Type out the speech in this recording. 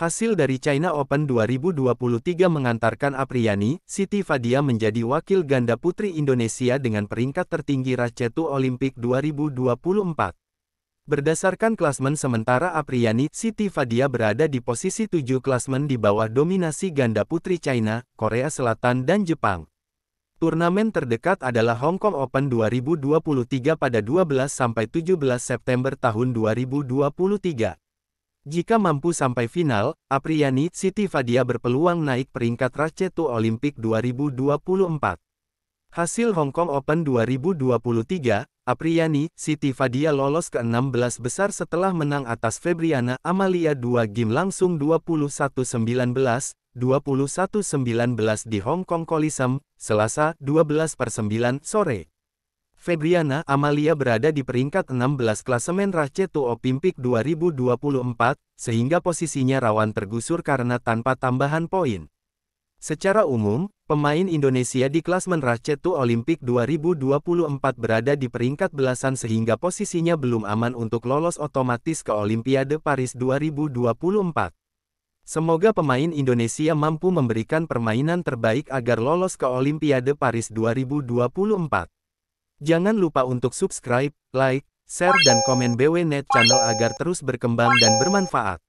Hasil dari China Open 2023 mengantarkan Apriani, Siti Fadia menjadi wakil ganda putri Indonesia dengan peringkat tertinggi Racetu Olimpik 2024. Berdasarkan klasmen sementara Apriani, Siti Fadia berada di posisi 7 klasmen di bawah dominasi ganda putri China, Korea Selatan dan Jepang. Turnamen terdekat adalah Hong Kong Open 2023 pada 12-17 September tahun 2023. Jika mampu sampai final, Apriani Siti Fadia berpeluang naik peringkat Racetu Olimpik 2024. Hasil Hong Kong Open 2023, Apriani Siti Fadia lolos ke 16 besar setelah menang atas Febriana Amalia 2 game langsung 21-19, 21-19 di Hong Kong Coliseum, Selasa, 12 per 9 sore. Febriana Amalia berada di peringkat 16 klasemen Racetu Olimpik 2024, sehingga posisinya rawan tergusur karena tanpa tambahan poin. Secara umum, pemain Indonesia di klasmen Racetu Olimpik 2024 berada di peringkat belasan sehingga posisinya belum aman untuk lolos otomatis ke Olimpiade Paris 2024. Semoga pemain Indonesia mampu memberikan permainan terbaik agar lolos ke Olimpiade Paris 2024. Jangan lupa untuk subscribe, like, share dan komen BWNet channel agar terus berkembang dan bermanfaat.